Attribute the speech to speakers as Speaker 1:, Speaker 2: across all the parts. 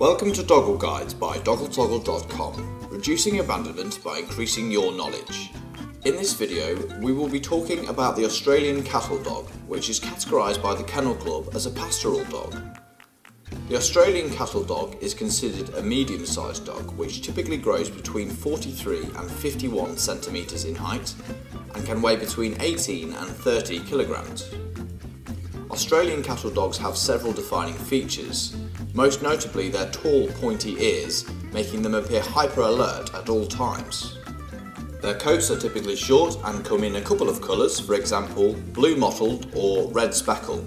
Speaker 1: Welcome to Doggle Guides by DoggleToggle.com, reducing abandonment by increasing your knowledge. In this video, we will be talking about the Australian cattle dog, which is categorised by the Kennel Club as a pastoral dog. The Australian cattle dog is considered a medium-sized dog, which typically grows between 43 and 51 centimetres in height and can weigh between 18 and 30 kilograms. Australian cattle dogs have several defining features, most notably their tall pointy ears, making them appear hyper alert at all times. Their coats are typically short and come in a couple of colours, for example blue mottled or red speckle.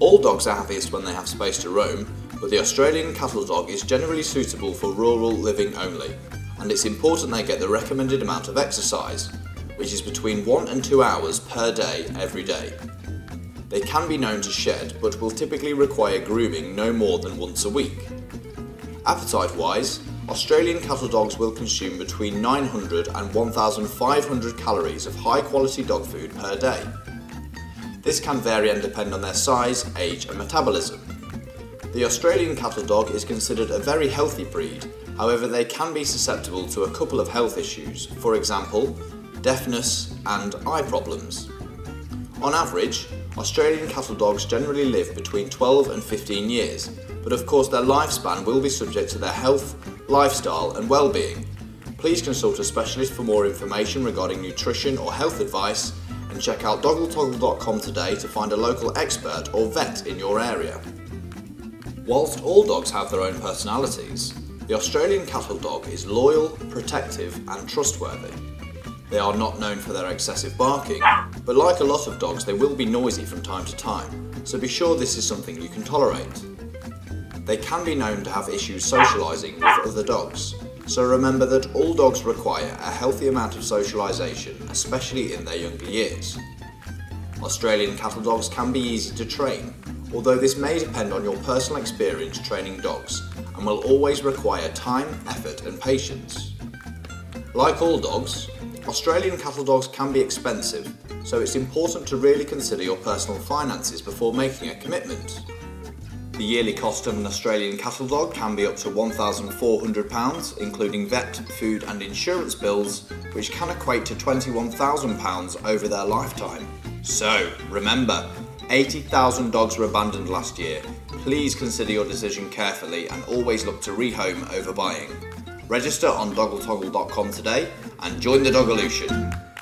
Speaker 1: All dogs are happiest when they have space to roam, but the Australian cattle dog is generally suitable for rural living only, and it's important they get the recommended amount of exercise, which is between 1 and 2 hours per day every day. They can be known to shed, but will typically require grooming no more than once a week. Appetite wise, Australian cattle dogs will consume between 900 and 1,500 calories of high quality dog food per day. This can vary and depend on their size, age, and metabolism. The Australian cattle dog is considered a very healthy breed, however, they can be susceptible to a couple of health issues, for example, deafness and eye problems. On average, Australian cattle dogs generally live between 12 and 15 years, but of course their lifespan will be subject to their health, lifestyle and well-being. Please consult a specialist for more information regarding nutrition or health advice and check out doggletoggle.com today to find a local expert or vet in your area. Whilst all dogs have their own personalities, the Australian cattle dog is loyal, protective and trustworthy. They are not known for their excessive barking, but like a lot of dogs, they will be noisy from time to time, so be sure this is something you can tolerate. They can be known to have issues socialising with other dogs, so remember that all dogs require a healthy amount of socialisation, especially in their younger years. Australian cattle dogs can be easy to train, although this may depend on your personal experience training dogs and will always require time, effort and patience. Like all dogs, Australian cattle dogs can be expensive, so it's important to really consider your personal finances before making a commitment. The yearly cost of an Australian cattle dog can be up to £1,400, including vet, food and insurance bills, which can equate to £21,000 over their lifetime. So, remember, 80,000 dogs were abandoned last year. Please consider your decision carefully and always look to rehome over buying. Register on doggletoggle.com today and join the Dogolution.